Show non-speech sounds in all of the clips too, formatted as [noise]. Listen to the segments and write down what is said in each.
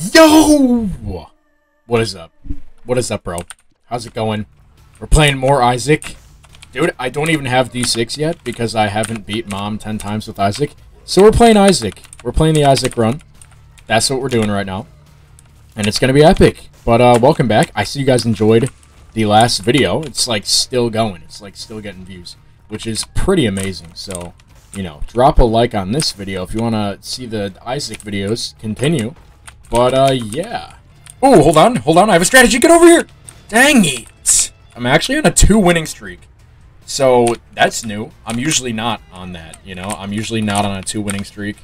Yo! What is up? What is up, bro? How's it going? We're playing more Isaac. Dude, I don't even have D6 yet because I haven't beat Mom 10 times with Isaac. So we're playing Isaac. We're playing the Isaac run. That's what we're doing right now. And it's going to be epic. But uh, welcome back. I see you guys enjoyed the last video. It's like still going. It's like still getting views, which is pretty amazing. So, you know, drop a like on this video if you want to see the Isaac videos continue. But, uh, yeah. Oh, hold on. Hold on. I have a strategy. Get over here. Dang it. I'm actually on a two winning streak. So, that's new. I'm usually not on that, you know? I'm usually not on a two winning streak.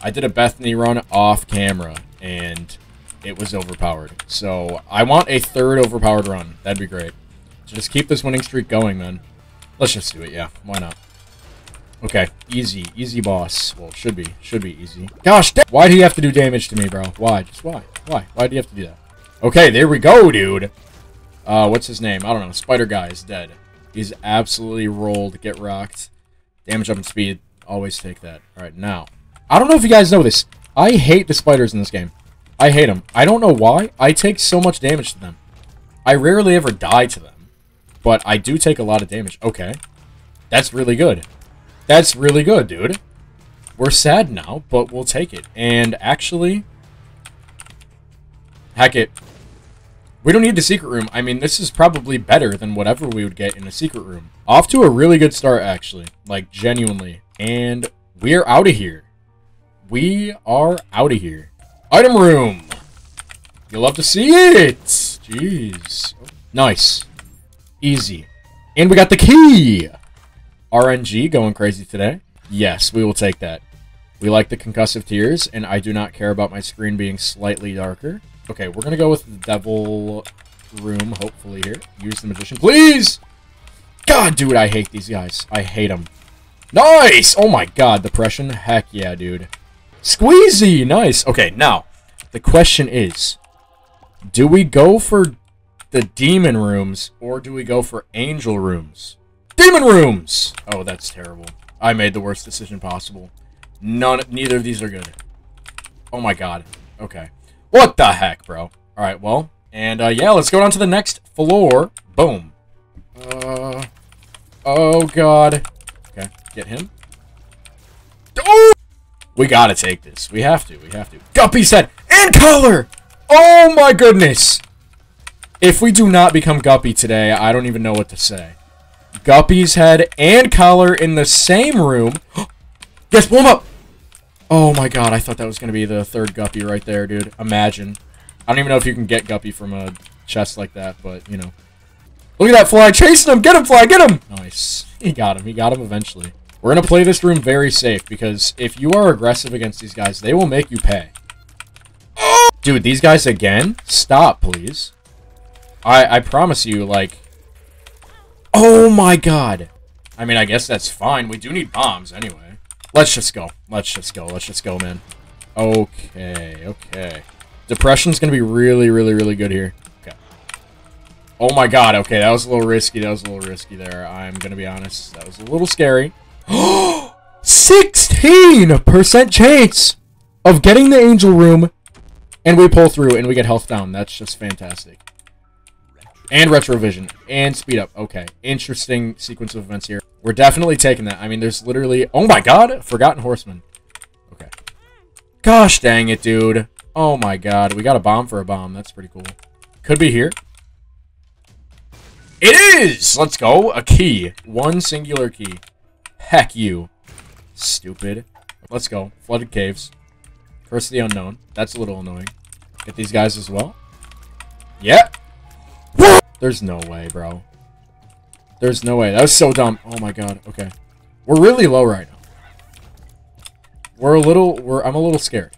I did a Bethany run off camera, and it was overpowered. So, I want a third overpowered run. That'd be great. So just keep this winning streak going, man. Let's just do it, yeah. Why not? Okay, easy, easy boss. Well, should be, should be easy. Gosh, why do you have to do damage to me, bro? Why? Just why? Why? Why do you have to do that? Okay, there we go, dude. Uh, what's his name? I don't know. Spider guy is dead. He's absolutely rolled. Get rocked. Damage up and speed. Always take that. All right, now. I don't know if you guys know this. I hate the spiders in this game. I hate them. I don't know why. I take so much damage to them. I rarely ever die to them. But I do take a lot of damage. Okay. That's really good. That's really good, dude. We're sad now, but we'll take it. And actually... Heck it. We don't need the secret room. I mean, this is probably better than whatever we would get in a secret room. Off to a really good start, actually. Like, genuinely. And we're out of here. We are out of here. Item room! You'll love to see it! Jeez. Nice. Easy. And we got the key! RNG going crazy today? Yes, we will take that. We like the concussive tears, and I do not care about my screen being slightly darker. Okay, we're gonna go with the devil room, hopefully, here. Use the magician, please! God, dude, I hate these guys. I hate them. Nice! Oh my god, depression? Heck yeah, dude. Squeezy! Nice! Okay, now, the question is, do we go for the demon rooms, or do we go for angel rooms? Demon rooms! Oh, that's terrible. I made the worst decision possible. None, neither of these are good. Oh my god. Okay. What the heck, bro? Alright, well, and, uh, yeah, let's go on to the next floor. Boom. Uh, oh god. Okay, get him. Oh! We gotta take this. We have to, we have to. Guppy head and collar! Oh my goodness! If we do not become Guppy today, I don't even know what to say. Guppy's head and collar in the same room. [gasps] yes, blow him up! Oh my god, I thought that was going to be the third Guppy right there, dude. Imagine. I don't even know if you can get Guppy from a chest like that, but, you know. Look at that fly chasing him! Get him, fly! Get him! Nice. He got him. He got him eventually. We're going to play this room very safe, because if you are aggressive against these guys, they will make you pay. [gasps] Dude, these guys again? Stop, please. I, I promise you, like, Oh my god. I mean, I guess that's fine. We do need bombs anyway. Let's just go. Let's just go. Let's just go, man. Okay, okay. Depression's gonna be really, really, really good here. Okay. Oh my god, okay, that was a little risky. That was a little risky there. I'm gonna be honest. That was a little scary. [gasps] 16% chance of getting the angel room and we pull through and we get health down. That's just fantastic. And retrovision. And speed up. Okay. Interesting sequence of events here. We're definitely taking that. I mean, there's literally... Oh my god! Forgotten Horseman. Okay. Gosh dang it, dude. Oh my god. We got a bomb for a bomb. That's pretty cool. Could be here. It is! Let's go. A key. One singular key. Heck you. Stupid. Let's go. Flooded caves. Curse the unknown. That's a little annoying. Get these guys as well. Yep. There's no way, bro. There's no way. That was so dumb. Oh my god. Okay. We're really low right now. We're a little... We're. I'm a little scared.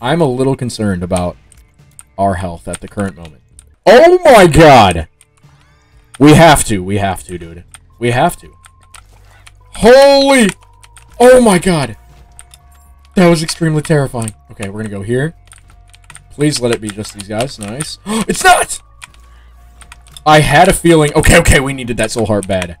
I'm a little concerned about our health at the current moment. Oh my god! We have to. We have to, dude. We have to. Holy... Oh my god! That was extremely terrifying. Okay, we're gonna go here. Please let it be just these guys. Nice. [gasps] it's not! I had a feeling... Okay, okay, we needed that soul heart bad.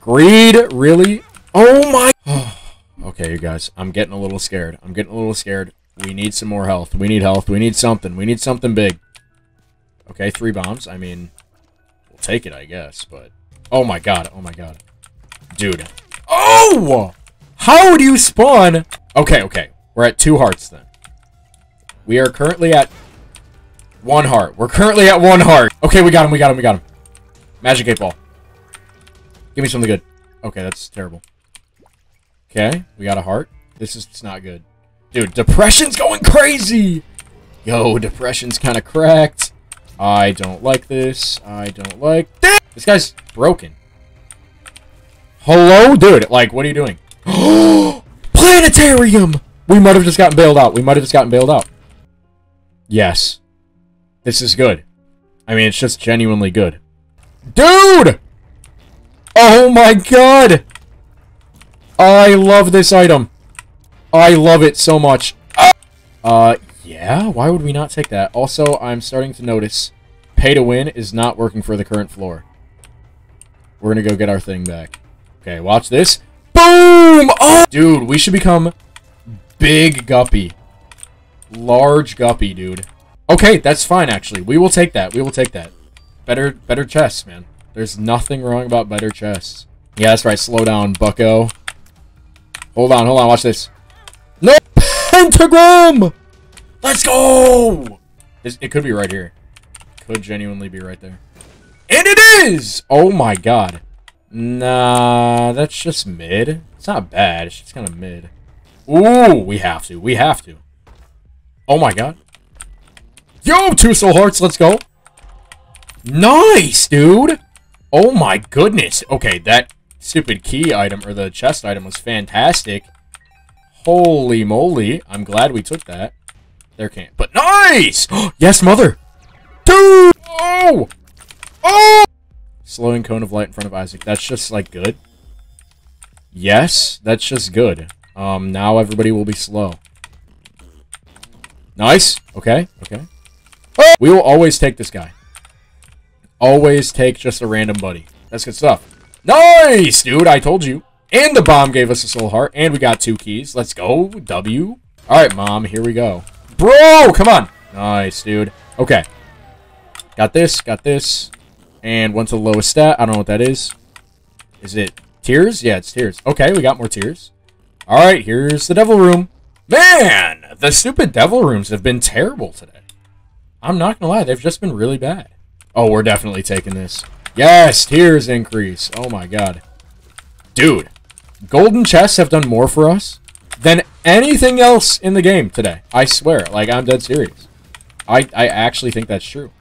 Greed? Really? Oh my... [sighs] okay, you guys. I'm getting a little scared. I'm getting a little scared. We need some more health. We need health. We need something. We need something big. Okay, three bombs. I mean, we'll take it, I guess, but... Oh my god. Oh my god. Dude. Oh! How do you spawn? Okay, okay. We're at two hearts then. We are currently at one heart. We're currently at one heart. Okay, we got him. We got him. We got him. Magic 8 ball. Give me something good. Okay, that's terrible. Okay, we got a heart. This is not good. Dude, depression's going crazy! Yo, depression's kind of cracked. I don't like this. I don't like... This guy's broken. Hello? Dude, like, what are you doing? [gasps] Planetarium! We might have just gotten bailed out. We might have just gotten bailed out. Yes. This is good. I mean, it's just genuinely good. Dude! Oh my god! I love this item. I love it so much. Uh, yeah? Why would we not take that? Also, I'm starting to notice pay to win is not working for the current floor. We're gonna go get our thing back. Okay, watch this. Boom! Oh! Dude, we should become big guppy. Large guppy, dude. Okay, that's fine, actually. We will take that. We will take that. Better, better chests, man. There's nothing wrong about better chests. Yeah, that's right. Slow down, bucko. Hold on, hold on. Watch this. No! [laughs] Pentagram! Let's go! It could be right here. Could genuinely be right there. And it is! Oh my god. Nah, that's just mid. It's not bad. It's just kind of mid. Ooh, we have to. We have to. Oh my god. Yo, two soul hearts. Let's go. Nice, dude. Oh my goodness. Okay, that stupid key item, or the chest item, was fantastic. Holy moly. I'm glad we took that. There can't. But nice! [gasps] yes, mother! Dude! Oh! Oh! Slowing cone of light in front of Isaac. That's just, like, good. Yes, that's just good. Um, now everybody will be slow. Nice. Okay, okay. We will always take this guy. Always take just a random buddy. That's good stuff. Nice, dude. I told you. And the bomb gave us a soul heart. And we got two keys. Let's go. W. All right, mom. Here we go. Bro, come on. Nice, dude. Okay. Got this. Got this. And one to the lowest stat. I don't know what that is. Is it tears? Yeah, it's tears. Okay, we got more tears. All right, here's the devil room. Man, the stupid devil rooms have been terrible today. I'm not to lie. They've just been really bad. Oh, we're definitely taking this. Yes, tears increase. Oh my god. Dude, golden chests have done more for us than anything else in the game today. I swear. Like, I'm dead serious. I, I actually think that's true.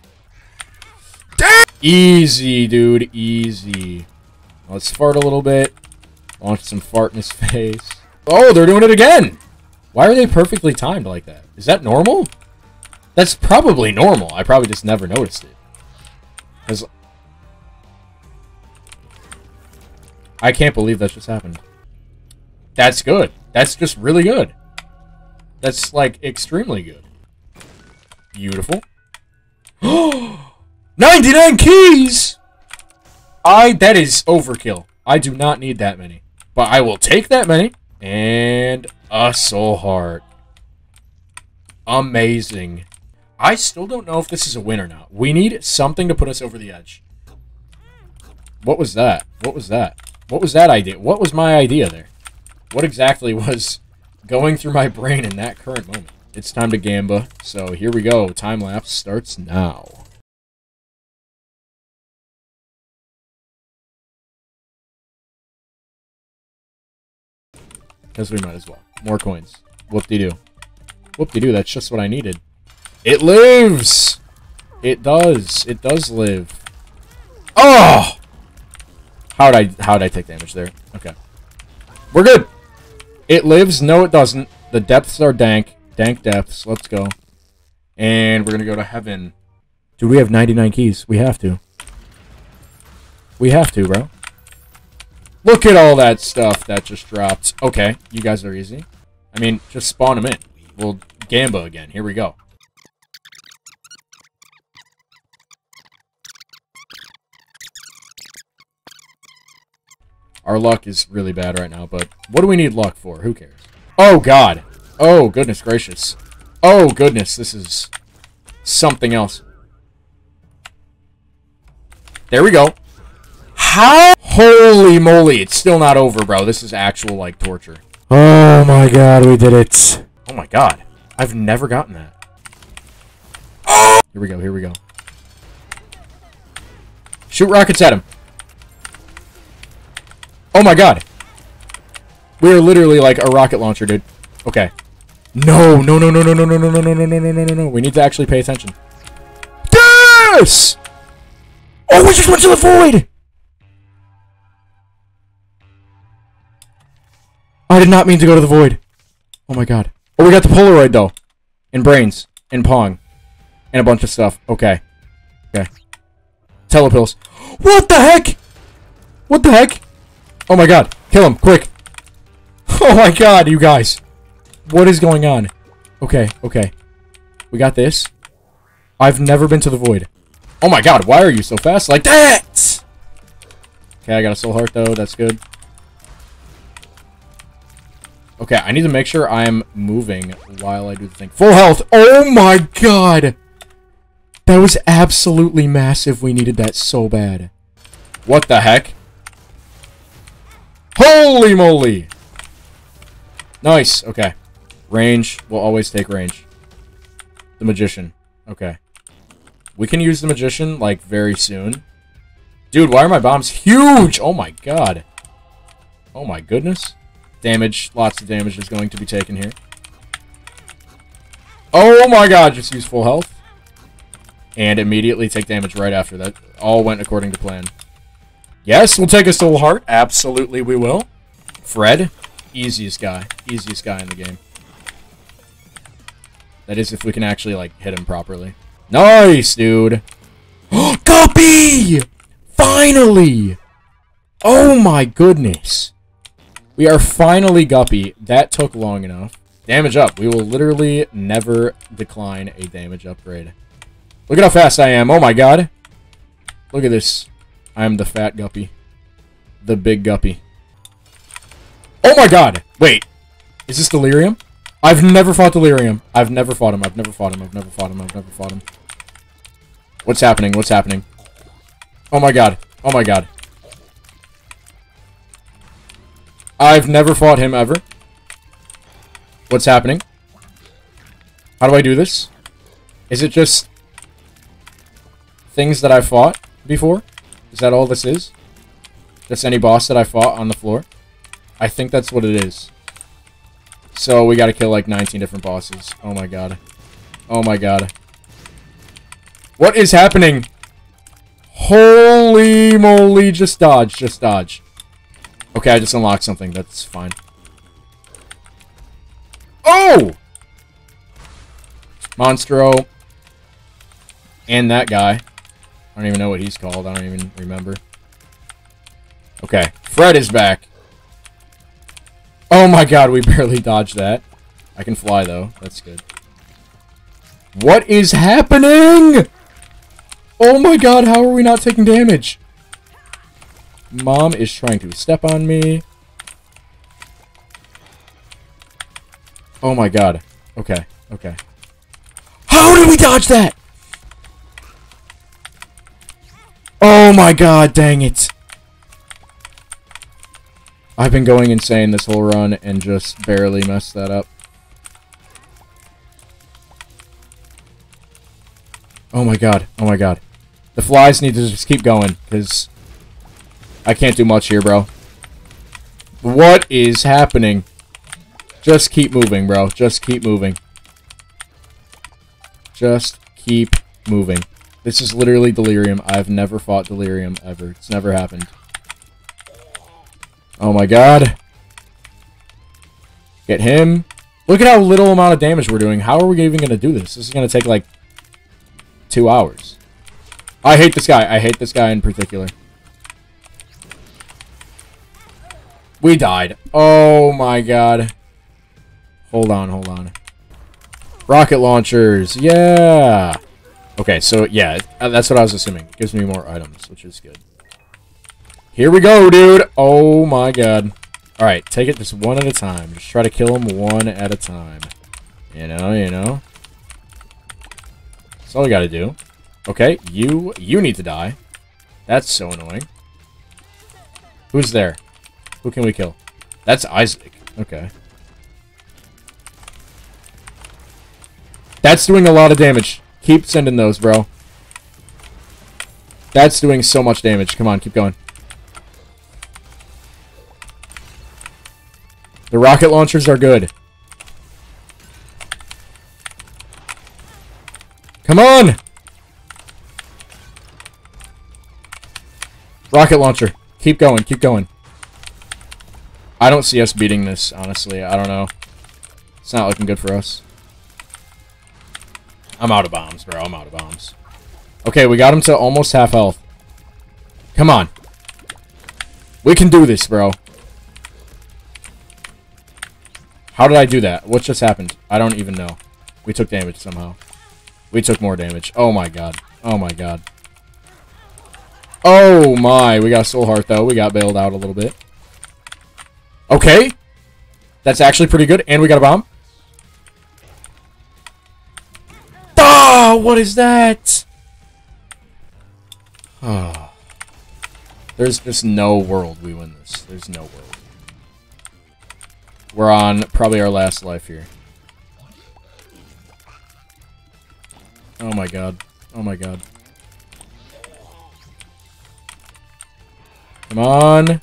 Damn! Easy, dude. Easy. Let's fart a little bit. Launch some fart in his [laughs] face. Oh, they're doing it again! Why are they perfectly timed like that? Is that normal? That's probably normal. I probably just never noticed it. Because I can't believe that just happened. That's good. That's just really good. That's, like, extremely good. Beautiful. [gasps] 99 keys! I, that is overkill. I do not need that many. But I will take that many. And a soul heart. Amazing. I still don't know if this is a win or not. We need something to put us over the edge. What was that? What was that? What was that idea? What was my idea there? What exactly was going through my brain in that current moment? It's time to gamba, so here we go. Time lapse starts now. Because we might as well. More coins. Whoop-de-doo. Whoop-de-doo, that's just what I needed. It lives! It does. It does live. Oh! How'd I how'd I take damage there? Okay. We're good. It lives. No, it doesn't. The depths are dank. Dank depths. Let's go. And we're gonna go to heaven. Do we have 99 keys? We have to. We have to, bro. Look at all that stuff that just dropped. Okay, you guys are easy. I mean, just spawn them in. We'll Gamba again. Here we go. Our luck is really bad right now, but what do we need luck for? Who cares? Oh, God. Oh, goodness gracious. Oh, goodness. This is something else. There we go. How? Holy moly. It's still not over, bro. This is actual, like, torture. Oh my god, we did it. Oh my god. I've never gotten that. Oh! Here we go, here we go. Shoot rockets at him. Oh my god. We are literally like a rocket launcher, dude. Okay. No, no, no, no, no, no, no, no, no, no, no, no, no, no, no, no. We need to actually pay attention. Yes! Oh, we just went to the void! I did not mean to go to the void. Oh my god. Oh, we got the Polaroid, though. And brains. And Pong. And a bunch of stuff. Okay. Okay. Telepills. What the heck? What the heck? Oh my god. Kill him. Quick. [laughs] Oh my god, you guys. What is going on? Okay, okay. We got this. I've never been to the void. Oh my god, why are you so fast like that? Okay, I got a soul heart though. That's good. Okay, I need to make sure I'm moving while I do the thing. Full health! Oh my god! That was absolutely massive. We needed that so bad. What the heck? Holy moly! Nice, okay. Range, we'll always take range. The Magician, okay. We can use the Magician, like, very soon. Dude, why are my bombs huge? Oh my god. Oh my goodness. Damage. Lots of damage is going to be taken here. Oh my god, just use full health. And immediately take damage right after that. All went according to plan. Yes, we'll take a soul heart. Absolutely we will. Fred. Easiest guy. Easiest guy in the game. That is if we can actually, like, hit him properly. Nice, dude. [gasps] Guppy! Finally! Oh my goodness. We are finally Guppy. That took long enough. Damage up. We will literally never decline a damage upgrade. Look at how fast I am. Oh my god. Look at this. I am the fat Guppy. The big Guppy. Oh my god. Wait. Is this Delirium? I've never fought Delirium. I've never fought him. I've never fought him. I've never fought him. I've never fought him. What's happening? What's happening? Oh my god. Oh my god. I've never fought him ever. What's happening? How do I do this? Is it just things that I fought before? Is that all this is? Just any boss that I fought on the floor? I think that's what it is. So we gotta kill like 19 different bosses. Oh my god. Oh my god. What is happening? Holy moly, just dodge, just dodge. Okay, I just unlocked something. That's fine. Oh! Monstro. And that guy. I don't even know what he's called. I don't even remember. Okay. Fred is back. Oh my god, we [laughs] barely dodged that. I can fly, though. That's good. What is happening? Oh my god, how are we not taking damage? Mom is trying to step on me. Oh my god. Okay, okay. How did we dodge that? Oh my god, dang it. I've been going insane this whole run and just barely messed that up. Oh my god, oh my god. The flies need to just keep going, because I can't do much here, bro. What is happening? Just keep moving, bro. Just keep moving. Just keep moving. This is literally Delirium. I've never fought Delirium, ever. It's never happened. Oh my god. Get him. Look at how little amount of damage we're doing. How are we even going to do this? This is going to take, like, two hours. I hate this guy. I hate this guy in particular. We died. Oh my god. Hold on, hold on. Rocket launchers. Yeah. Okay, so yeah, uh, that's what I was assuming. It gives me more items, which is good. Here we go, dude. Oh my god. Alright, take it just one at a time. Just try to kill them one at a time. You know, you know. That's all we gotta do. Okay, you you need to die. That's so annoying. Who's there? Who can we kill? That's Isaac. Okay. That's doing a lot of damage. Keep sending those, bro. That's doing so much damage. Come on, keep going. The rocket launchers are good. Come on! Rocket launcher. Keep going, keep going. I don't see us beating this, honestly. I don't know. It's not looking good for us. I'm out of bombs, bro. I'm out of bombs. Okay, we got him to almost half health. Come on. We can do this, bro. How did I do that? What just happened? I don't even know. We took damage somehow. We took more damage. Oh my god. Oh my god. Oh my. We got Soul Heart, though. We got bailed out a little bit. Okay. That's actually pretty good. And we got a bomb. Ah, what is that? Ah. There's just no world we win this. There's no world. We're on probably our last life here. Oh my god. Oh my god. Come on.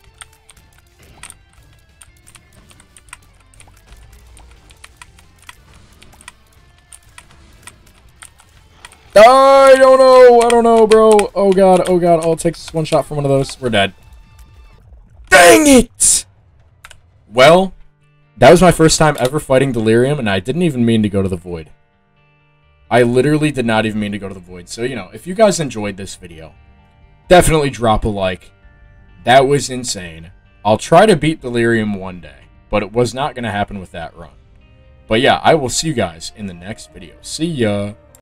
I don't know. I don't know, bro. Oh god. Oh god. All it takes is one shot from one of those. We're dead. Dang it! Well, that was my first time ever fighting Delirium, and I didn't even mean to go to the Void. I literally did not even mean to go to the Void. So, you know, if you guys enjoyed this video, definitely drop a like. That was insane. I'll try to beat Delirium one day, but it was not going to happen with that run. But yeah, I will see you guys in the next video. See ya!